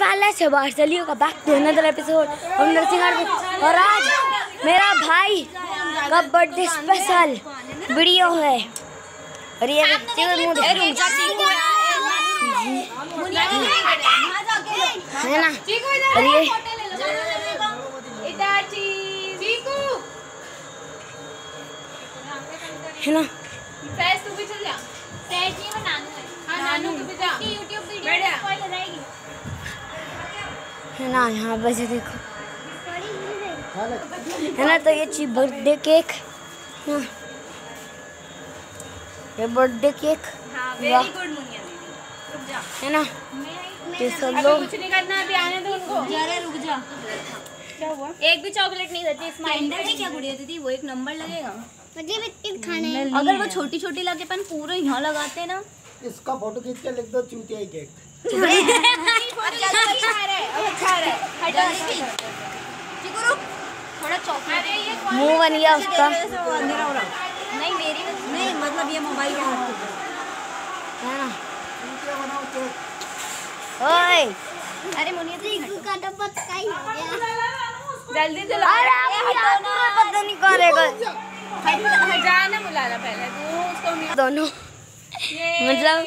फाला से बार्सलियो का बैक टू अनदर एपिसोड हम नरसिंह और आज मेरा भाई का बर्थडे स्पेशल वीडियो है। और ये चिकन मुँह दिखा- है ना और ये है ना? है। ना यहाँ बस देखो। है ना तो ये ची बर्थडे केक हाँ। ये बर्थडे केक है ना? ये सब लोग कुछ नहीं करना अभी आने दो उनको। रुक जा। क्या हुआ? एक भी चॉकलेट नहीं रहती स्माइल में क्या गुड़िया दीदी? वो एक नंबर लगेगा। मुझे बिस्किट खाने अगर वो छोटी छोटी लगे अपन पूरे यहाँ लगाते ना। इसका फ़ोटो खींच के लिख दो चूतिया केक मुँह बन गया उसका। नहीं मेरी नहीं मतलब ये मोबाइल के हाथ है ना? चूतिया बनाओ केक ओए। अरे मुनिया तो जल्दी चला। अरे अब पता नहीं करेगा। जाना बुलाना पहले तू उसको दोनों। मतलब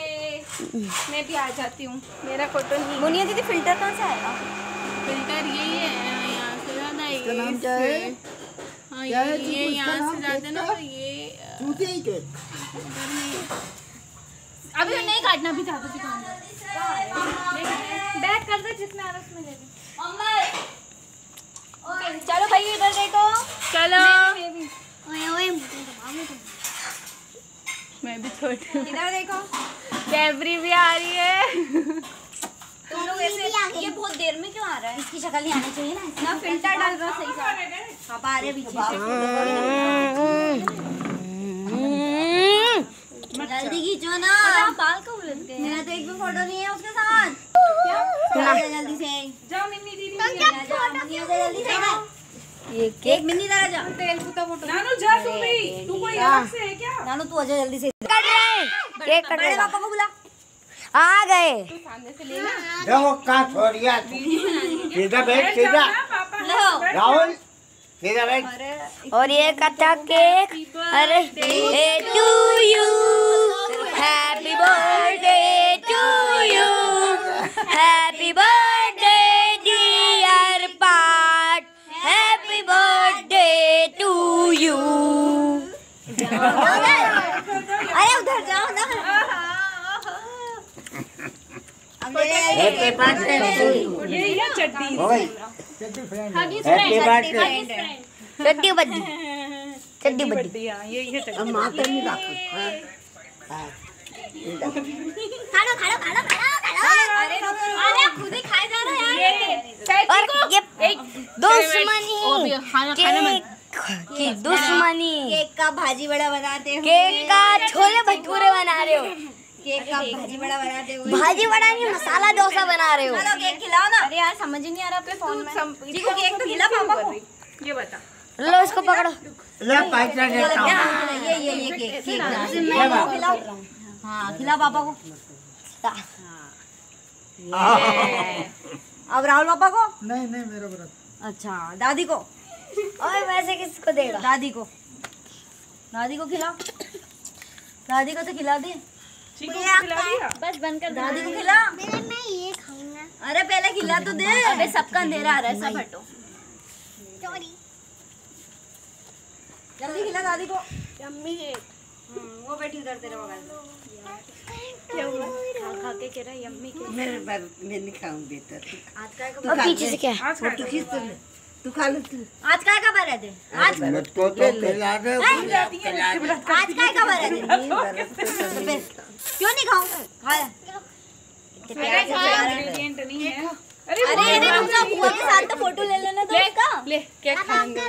मैं भी आ जाती हूँ। मेरा फ़ोटो नहीं मुनिया दीदी फ़िल्टर कहाँ से आएगा फ़िल्टर यही है यहाँ से है इसका नाम ये क्या है? हाँ क्या ये ये यहाँ से जाते ना तो ये ही अभी नहीं काटना भी चाहता थी बैक कर दे जिसमें आ रहा उसमें ले ले। चलो भाई इधर देखो। चलो। ओए ओए मैं भी छोटी इधर देखो। कैबरी भी आ रही है। तुम लोग ऐसे ये बहुत देर में क्यों आ रहा है? इसकी शक्ल नहीं आनी चाहिए ना ना फ़िल्टर डाल रहा सही से पापा आ रहे पीछे से। जल्दी खींचो ना। बाल कब उलट गए? मेरा तो एक भी फ़ोटो नहीं है उसके साथ। क्या? जल्दी से। जाओ मिन्नी दीदी जल्दी से। ये केक इधर आ जा। नानू जा तू भी। तू कोई अलग से है क्या? नानू तू आ जा जल्दी से। कट रहे। हैं केक कट बड़े रहा पापा को बुला। आ गए। सामने से लेना देखो कहाँ छोड़िया सीधा बैठ सीधा। लो। राहुल सीधा बैठ। और ये कथा केक अरे टू यू हैप्पी बर्थडे ये ये चड्डी ओए हैप्पी बर्थडे चड्डी बद्दी चड्डी बद्दी चड्डी हाँ ये ये चड्डी अब माता नहीं रखो हाँ खाना खाना खाना खाना अरे अरे खुद ही खाए जा रहा है। यार और ये दुश्मनी खाना खाना मत की दुश्मनी। केक का भाजी बड़ा बनाते हो। केक का छोले भटूरे बना रहे हो। केक का भाजी बड़ा बनाते हो भाजी बड़ा नहीं मसाला डोसा बना रहे हो। चलो केक खिलाओ ना। अरे यार समझ नहीं आ रहा अपने फ़ोन में। जी को केक तो खिला पापा को। ये बता। लो इसको पकड़ो। ले हूँ। ये ये ये केक केक ले बाबा। खिलाओ। हाँ? खिला पापा को। अब राहुल पापा को? नहीं नहीं मेरा ब्रत अच्छा दादी को। और वैसे किसको देगा? दादी को। दादी को खिलाओ। दादी को तो खिला दे। खिला बस बंद कर दादी को खिला? मैं ये खाऊँगा। अरे पहले खिला तो दे। अबे सबका अंधेरा आ रहा है सब हटो। जल्दी खिला दादी को। यम्मी। है हम्म, वो बैठी उधर तेरे बगल क्या हुआ? खा खा के कह रहा है यम्मी के। मेरे बार मैं नहीं खाऊँगी तो आज का का और पीछे से क्या? आज तू खींच तो ले तू खा ले तू। आज का का बार थे आज मुझको तो खिला दे। दे आज का का बार थे क्यों नहीं खाऊं खा है अरे अरे रुक बुआ के साथ तो फ़ोटो ले लेना तो ले क्या खाएँगे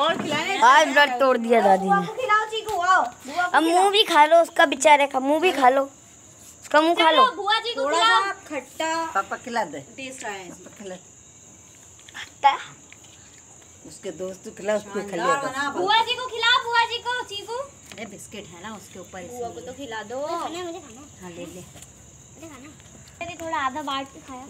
और खिलाने आज ब्लड तोड़ दिया दादी ने खिलाओ चीकू आओ अब मुँह भी खा लो उसका बेचारे का मुँह भी खा लो उसका मुँह खा लो बुआ जी को खिलाओ खट्टा पापा खिला दे टेस्ट आया पापा खिला खट्टा उसके दोस्त को खिला उसको खा लिया बुआ जी को खिलाओ बुआ बिस्किट है ना उसके ऊपर बुआ को तो खिला दो। हाँ ले ले। मैंने थोड़ा आधा बाट के खाया।